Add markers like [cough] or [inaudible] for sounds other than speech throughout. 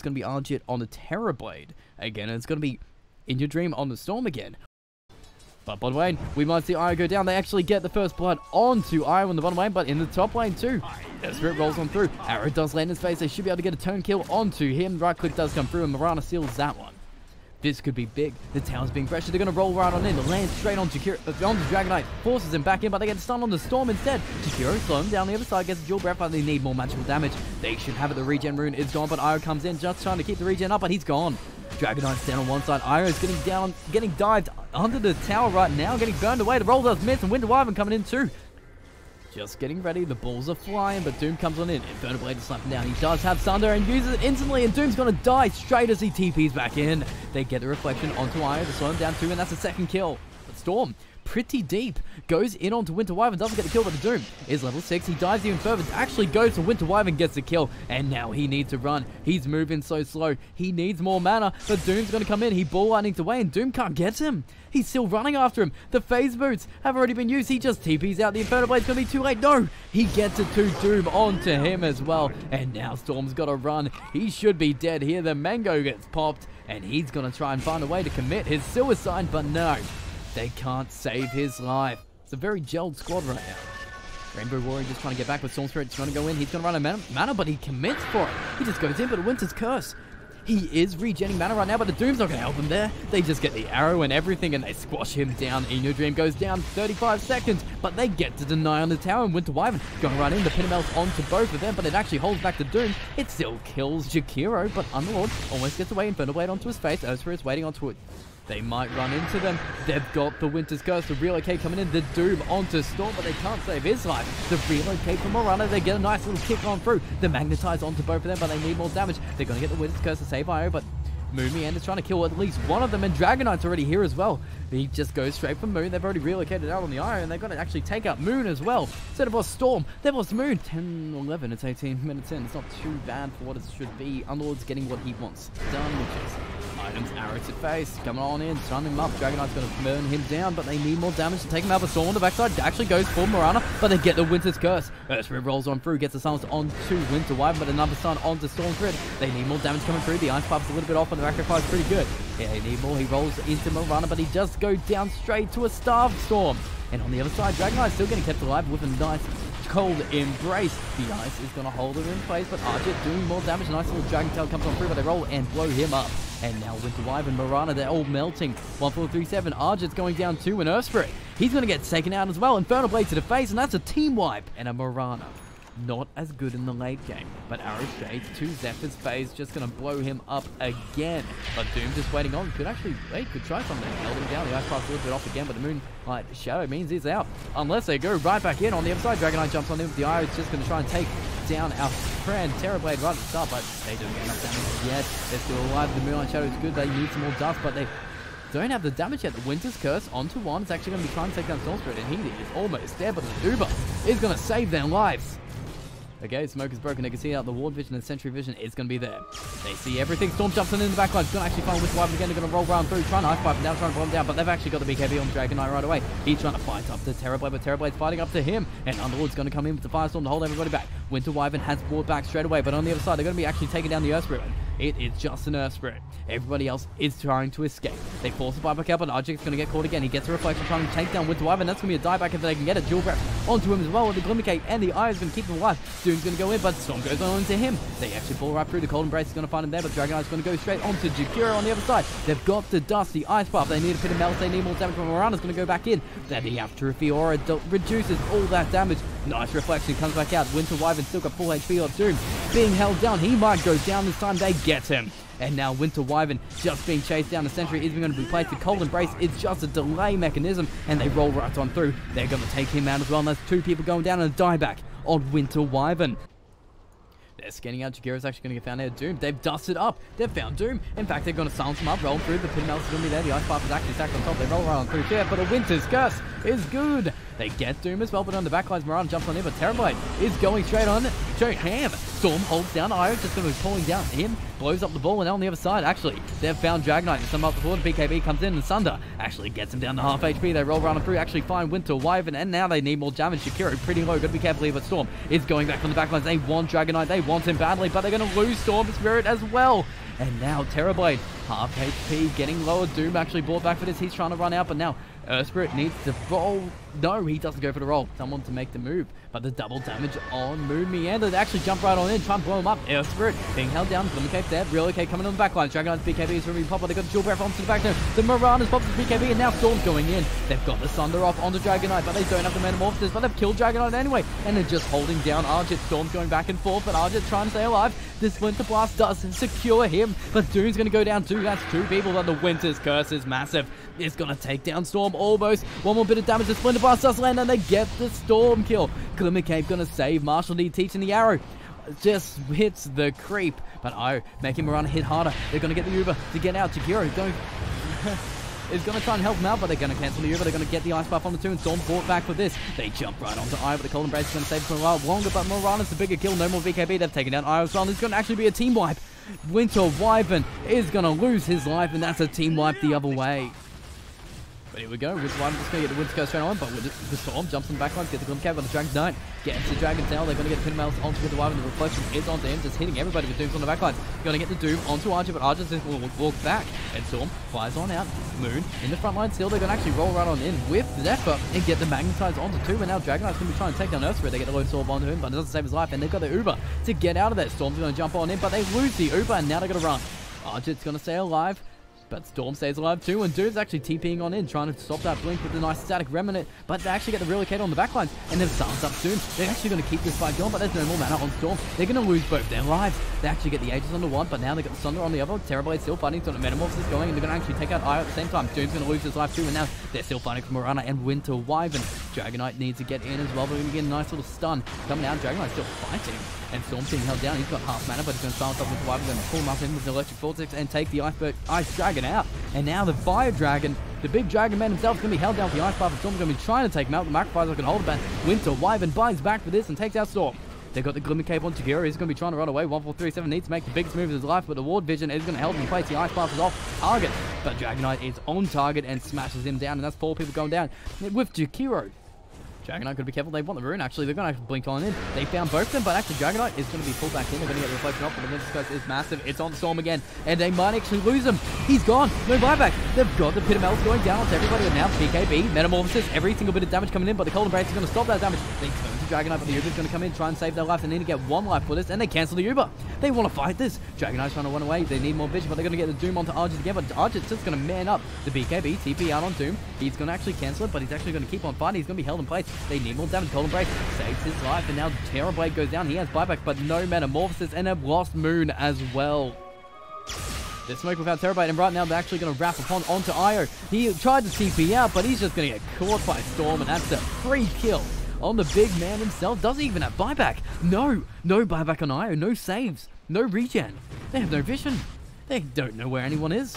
It's going to be Argit on the Terrorblade again, and it's going to be In Your Dream on the Storm again. But bottom lane, we might see Io go down. They actually get the first blood onto Io in the bottom lane, but in the top lane too. The Spirit rolls on through. Arrow does land in his face. They should be able to get a turn kill onto him. Right click does come through, and Mirana seals that one. This could be big. The tower's being pressured. They're going to roll right on in. The land straight on Jakiro, uh, on the Dragon Knight. Forces him back in, but they get stunned on the Storm instead. Jakiro slow him down the other side. Gets a dual breath, but they need more magical damage. They should have it. The regen rune is gone, but Io comes in just trying to keep the regen up, but he's gone. Dragonite's down on one side. Io's getting down, getting dived under the tower right now, getting burned away. The roll does miss, and Winter Wyvern coming in too. Just getting ready. The balls are flying, but Doom comes on in. Inferno Blade is slapping down. He does have Thunder and uses it instantly, and Doom's to die straight as he TPs back in. They get the reflection onto Io to slow him down too, and that's a second kill. But Storm pretty deep. Goes in onto Winter Wyvern, doesn't get the kill, but the Doom is level 6. He dives even further, actually goes to Winter Wyvern, gets the kill, and now he needs to run. He's moving so slow. He needs more mana, but Doom's going to come in. He ball lightnings away, and Doom can't get him. He's still running after him. The phase boots have already been used. He just TPs out. The Inferno Blade's going to be too late. No! He gets it to Doom onto him as well. And now Storm's got to run. He should be dead here. The Mango gets popped. And he's going to try and find a way to commit his suicide. But no, they can't save his life. It's a very gelled squad right now. Rainbow Warrior just trying to get back with Storm Spirit. trying to go in. He's going to run a mana, mana, but he commits for it. He just goes in, but Winter's Curse. He is regenning mana right now, but the Doom's not going to help him there. They just get the arrow and everything, and they squash him down. Your Dream goes down 35 seconds, but they get to deny on the tower, and Winter Wyvern going right in. The Pinnamel's onto both of them, but it actually holds back the Doom. It still kills Jakiro, but Underlord almost gets away. Inferno Blade onto his face. Ursula is waiting onto it. They might run into them. They've got the Winter's Curse. The relocate coming in. The Doom onto Storm, but they can't save his life. The relocate from Mirana. They get a nice little kick on through. The magnetize onto both of them, but they need more damage. They're going to get the Winter's Curse to save Io, but Moon Meander is trying to kill at least one of them, and Dragonite's already here as well. He just goes straight for Moon. They've already relocated out on the and they've got to actually take out Moon as well. Instead of a Storm, they've lost Moon. 10, 11, it's 18 minutes in. It's not too bad for what it should be. Underlord's getting what he wants done, which is items, arrow to face, coming on in, stunning him up. Dragonite's going to burn him down, but they need more damage to take him out. But Storm on the backside actually goes for Mirana, but they get the Winter's Curse. Earthspirit rolls on through, gets the silence onto Winter Wyvern, but another stun onto Storm Grid. They need more damage coming through. The Ice Path's a little bit off, and the Sacrifice pretty good. Yeah, they need more. He rolls into Mirana, but he does go down straight to a Starved Storm. And on the other side, Dragonite's still getting kept alive with a nice cold embrace. The ice is going to hold him in place, but Argit doing more damage. Nice little Dragon Tail comes on through, but they roll and blow him up. And now with Winter and Mirana, they're all melting. 1437, Argit's going down too, and Earthspirit. He's going to get taken out as well. Infernal Blade to the face, and that's a team wipe. And a Mirana not as good in the late game. But Arrow Shade to Zephyr's phase, just going to blow him up again. But Doom just waiting on. Could actually, they could try something. Held him down. The Ice Path a little bit off again, but the Moonlight Shadow means he's out. Unless they go right back in on the other side. Dragon Knight jumps on him. The is just going to try and take down our friend Terrorblade right at the start, but they don't get enough damage yet. They're still alive. The Moonlight Shadow is good. They need some more dust, but they don't have the damage yet. The Winter's Curse onto one. It's actually going to be trying to take down Storm Spirit, and he is almost there, but the Uber is going to save their lives. Okay, smoke is broken. They can see out the ward vision and sentry vision is going to be there. They see everything. Storm jumps in, in the back line. Going to actually find Winter Wyvern again. They're going to roll around through, trying to pipe him down, trying to him down. But they've actually got the big heavy on Dragon Knight right away. He's trying to fight up to Terrorblade, but Terrorblade's fighting up to him. And Underlord's going to come in with the Firestorm to hold everybody back. Winter Wyvern has brought back straight away, but on the other side, they're going to be actually taking down the Earth Spirit. It is just an Earth Spirit. Everybody else is trying to escape. They force the buyback out, but Argit's going to get caught again. He gets a reflection trying to take down Winter Wyvern. That's going to be a dieback if they can get a dual breath onto him as well with the Glimmer Cape, and the Eye is going to keep him alive. Doom's going to go in, but Storm goes on to him. They actually pull right through. The Cold Embrace is going to find him there, but Dragon Knight's going to go straight onto Jakiro on the other side. They've got the Dust, the Ice Path. They need a Pit of Malice. They need more damage from Mirana's going to go back in. Then the Atrophy Aura reduces all that damage. Nice reflection comes back out. Winter Wyvern still got full HP of Doom. Being held down. He might go down this time. They get him. And now Winter Wyvern just being chased down. The sentry isn't going to be placed. The Cold Embrace is just a delay mechanism. And they roll right on through. They're going to take him out as well. And there's two people going down and a dieback on Winter Wyvern. They're scanning out. Jakiro's actually going to get found there. Doom. They've dusted up. They've found Doom. In fact, they're going to silence him up, roll through. The pin is going to be there. The Ice Path is actually stacked on top. They roll right on through there, but a Winter's Curse is good. They get Doom as well, but on the backlines, Moran jumps on him, but Terrorblade is going straight on. Straight ham. Storm holds down Io, just going to be pulling down him, blows up the ball, and now on the other side, actually, they've found Dragonite and some up the board. BKB comes in, and Sunder actually gets him down to half HP. They roll around through, actually find Winter Wyvern, and now they need more damage. Jakiro pretty low, gotta be careful but Storm is going back from the backlines. They want Dragonite, they want him badly, but they're going to lose Storm Spirit as well. And now Terrorblade, half HP, getting lower. Doom actually brought back for this. He's trying to run out, but now Earth Spirit needs to roll. No, he doesn't go for the roll. Someone to make the move. But the double damage on Moon Meander. They actually jump right on in, try and blow him up. Earth Spirit being held down. Dead. Real Cape coming on the back line. Dragonite's BKB is removing Popper. They've got the dual breath onto the back now. The Mirana's popped his BKB and now Storm's going in. They've got the Sunder off onto Dragonite, but they don't have the Metamorphosis. But they've killed Dragonite anyway. And they're just holding down Argit. Storm's going back and forth, but Argit trying to stay alive. This Winter Blast does secure him, but Doom's going to go down too. That's two people, but the Winter's Curse is massive. It's going to take down Storm almost. One more bit of damage. The Splinter Blast does land, and they get the Storm kill. Glimmer Cape going to save Marshall D, teaching the arrow just hits the creep. But oh, making Mirana hit harder. They're going to get the Uber to get out. Jakiro going... [laughs] is going to try and help him out, but they're going to cancel the Uber. They're going to get the Ice Path on the two, and Storm brought back for this. They jump right onto Io, but the Cold Embrace is going to save for a while longer, but Mirana's the bigger kill. No more BKB. They've taken down Io as well, it's going to actually be a team wipe. Winter Wyvern is going to lose his life, and that's a team wipe the other way. But here we go. With one, just going to get the Winter Curse straight on, but with the Storm jumps in the back line, get the Glim Cape on the Dragon Knight, gets the Dragon Tail. They're going to get the Pinmails onto the Wyvern. The reflection is onto him, just hitting everybody with Dooms on the back line. Going to get the Doom onto Archer, but Archer just will walk back. And Storm flies on out. Moon in the front line still. They're going to actually roll right on in with Zephyr and get the Magnetize onto two. And now Dragonite's going to be trying to take down Earthspirit. They get the Load Sword onto him, but it doesn't save his life. And they've got the Uber to get out of there. Storm's going to jump on in, but they lose the Uber, and now they're going to run. Archer's going to stay alive. But Storm stays alive too, and Doom's actually TPing on in, trying to stop that Blink with a nice static remnant, but they actually get the Relocator on the backlines, and then Silence up soon. They're actually going to keep this fight going, but there's no more mana on Storm. They're going to lose both their lives. They actually get the Aegis on the one, but now they got the Sunder on the other. Terrorblade still fighting, so the Metamorphosis going, and they're going to actually take out Io at the same time. Doom's going to lose his life too, and now they're still fighting for Mirana and Winter Wyvern. Dragonite needs to get in as well, but we're going to get a nice little stun coming out. Dragonite's still fighting, and Storm's being held down. He's got half mana, but he's going to silence up with Wyvern, going to pull him up in with Electric Vortex and take the Iceberg Ice Dragon out. And now the Fire Dragon, the big Dragon Man himself, is going to be held down with the Ice Path, and Storm's going to be trying to take him out. The Macropyre can hold him back. Winter Wyvern binds back for this and takes out Storm. They've got the Glimmer Cape on Jakiro. He's going to be trying to run away. 1437 needs to make the biggest move of his life, but the Ward Vision is going to help him place. The Ice is off target, but Dragonite is on target and smashes him down, and that's four people going down with Jakiro. Dragonite got to be careful. They want the rune, actually. They're going to blink on in. They found both of them, but actually Dragonite is going to be pulled back in. They're to get the reflection off, but the Curse is massive. It's on Storm again, and they might actually lose him. He's gone. No buyback. They've got the Pit of Malice going down to everybody, and now BKB, Metamorphosis, every single bit of damage coming in, but the Cold Embrace is going to stop that damage. Dragonite, but the Uber's going to come in, try and save their life. They need to get one life for this, and they cancel the Uber. They want to fight this. Dragonite's trying to run away. They need more vision, but they're going to get the Doom onto Argit again, but Argit's just going to man up. The BKB, TP out on Doom. He's going to actually cancel it, but he's actually going to keep on fighting. He's going to be held in place. They need more damage. Cold Embrace saves his life, and now Terrorblade goes down. He has buyback, but no Metamorphosis, and a Lost Moon as well. The smoke without Terrorblade, and right now they're actually going to wrap upon onto Io. He tried to TP out, but he's just going to get caught by Storm, and that's a free kill on the big man himself. Doesn't even have buyback. No, no buyback on Io, no saves, no regen. They have no vision. They don't know where anyone is.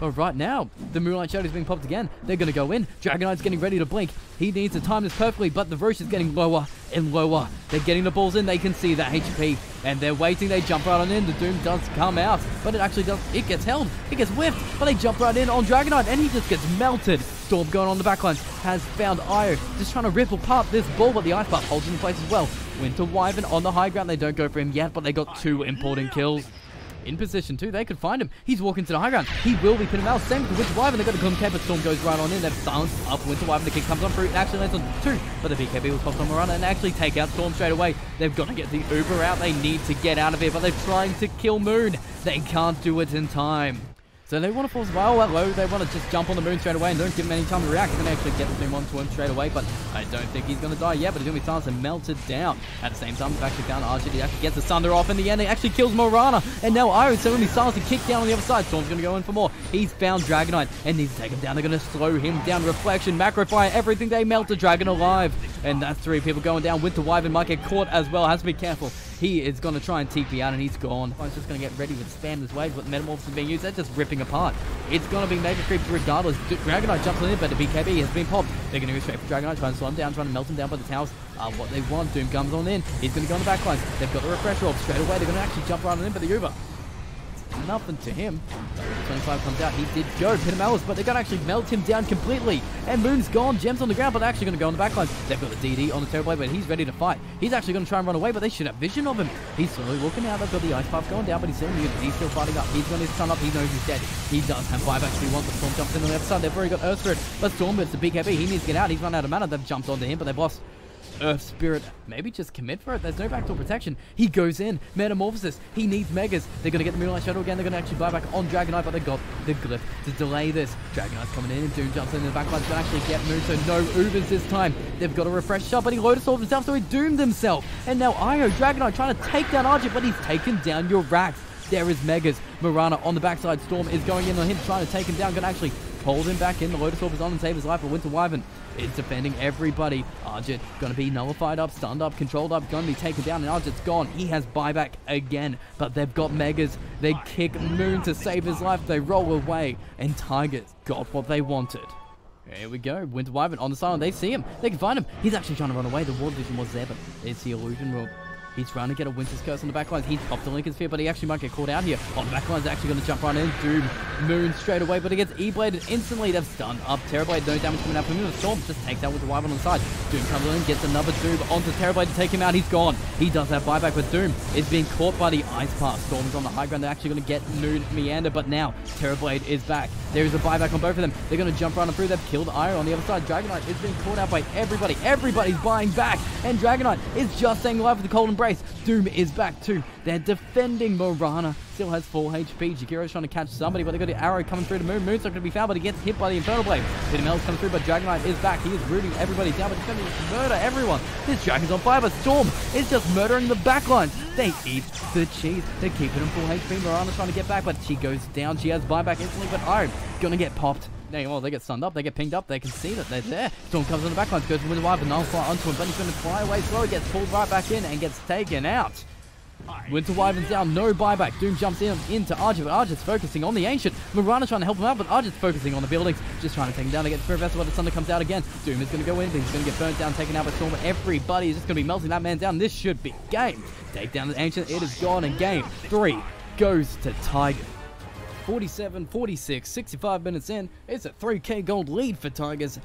But right now, the Moonlight Shadow is being popped again. They're going to go in. Dragonite's getting ready to blink. He needs to time this perfectly, but the Roche is getting lower and lower. They're getting the balls in. They can see that HP, and they're waiting. They jump right on in. The Doom does come out, but it actually does. It gets held. It gets whiffed, but they jump right in on Dragonite, and he just gets melted. Storm going on the backline has found Io, just trying to rip apart this ball, but the Ice Path holds in place as well. Winter Wyvern on the high ground. They don't go for him yet, but they got two important kills in position too. They could find him. He's walking to the high ground. He will be pinning out. Same with Winter Wyvern. They've got Glim Cape, but Storm goes right on in. They've silenced up Winter Wyvern. The kick comes on through. It actually lands on two, but the BKB will pop on Mirana and actually take out Storm straight away. They've got to get the Uber out. They need to get out of here, but they're trying to kill Moon. They can't do it in time. So they want to force well that low. They want to just jump on the moon straight away and don't give him any time to react. To actually get the doom onto him straight away, but I don't think he's going to die yet. But he's going to be silenced and melted down. At the same time, they've actually found Archie. He actually gets the Sunder off in the end. He actually kills Mirana. And now Iron's going to be silenced and kicked down on the other side. Storm's going to go in for more. He's found Dragonite and needs to take him down. They're going to slow him down. Reflection, Macropyre, everything. They melt the Dragon alive. And that's three people going down. Winter Wyvern might get caught as well. Has to be careful. He is going to try and TP out, and he's gone. He's just going to get ready with spam this wave, but Metamorphosis is being used. They're just ripping apart. It's going to be Mega Creeps regardless. Dragonite jumps in, but the BKB has been popped. They're going to go straight for Dragonite, trying to slow him down, trying to melt him down by the towers. Uh, what they want. Doom comes on in. He's going to go on the backlines. They've got the refresher off straight away. They're going to actually jump right on in, but the Uber nothing to him. 25 comes out, he did go, Alice, but they're going to actually melt him down completely. And Moon's gone, Gems on the ground, but they're actually going to go on the backlines. They've got the DD on the Terrorblade, but he's ready to fight. He's actually going to try and run away, but they should have vision of him. He's slowly walking out, they've got the Ice Path going down, but he's still. He's still fighting up. He's got his stun up, he knows he's dead. He does have buyback if he wants, but Storm jumps in on the other side. They've already got Earth Spirit, but Storm, it's the BKB. He needs to get out. He's run out of mana. They've jumped onto him, but they've lost Earth Spirit. Maybe just commit for it. There's no backdoor protection. He goes in. Metamorphosis. He needs Megas. They're going to get the Moonlight Shadow again. They're going to actually buy back on Dragonite, but they got the Glyph to delay this. Dragonite's coming in. And doom jumps in the backline to actually get Moon, so no Ubers this time. They've got a refresh shot, but he Lotus Orb himself, so he doomed himself. And now Io, Dragonite trying to take down Argent, but he's taken down your racks. There is Megas. Mirana on the backside. Storm is going in on him, trying to take him down. To actually hold him back in. The Lotus Orb is on and save his life, but Winter Wyvern is defending everybody. Going to be nullified up, stunned up, controlled up, to be taken down, and Argent's gone. He has buyback again, but they've got Megas. They kick Moon to save his life. They roll away, and Tigers got what they wanted. Here we go. Winter Wyvern on the side. They see him. They can find him. He's actually trying to run away. The ward vision was there, but it's the illusion rule. He's trying to get a Winter's Curse on the backlines. He's popped the Linken's Sphere, but he actually might get caught out here. On the backlines, actually going to jump right in. Doom, Moon straight away, but he gets E-Bladed instantly. They've stunned up Terrorblade. No damage coming out from him. The Storm just takes out with the Wyvern on the side. Doom comes in, gets another Doom onto Terrorblade to take him out. He's gone. He does have buyback, but Doom is being caught by the Ice Path. Storm's on the high ground. They're actually going to get Moon Meander, but now Terrorblade is back. There is a buyback on both of them. They're going to jump right on through. They've killed Iron on the other side. Dragonite is being caught out by everybody. Everybody's buying back, and Dragonite is just staying alive with the Cold Embrace. Doom is back too. They're defending Mirana. Still has full HP. Jakiro's trying to catch somebody, but they got the arrow coming through the moon. Moon's not going to be found, but he gets hit by the Infernal Blade. Pitamel's coming through, but Dragonite is back. He is rooting everybody down, but he's going to murder everyone. This Dragon's on fire, but Storm is just murdering the backlines. They eat the cheese. They're keeping him full HP. Mirana's trying to get back, but she goes down. She has buyback instantly, but Iron going to get popped. They, well, they get stunned up, they get pinged up, they can see that they're there. Storm comes on the backline, goes the wire, but Null fly onto him, but he's going to fly away slow, gets pulled right back in and gets taken out. Winter Wyvern's down, no buyback. Doom jumps in into Argent, but Argent's focusing on the Ancient. Mirana's trying to help him out, but Argent's focusing on the buildings, just trying to take him down the Spirit Vessel, but the Thunder comes out again. Doom is going to go in, he's going to get burnt down, taken out by Storm, everybody is just going to be melting that man down. This should be game. Take down the Ancient, it is gone, and game three goes to Tiger. 47, 46, 65 minutes in, it's a 3k gold lead for Tigers.